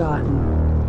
forgotten.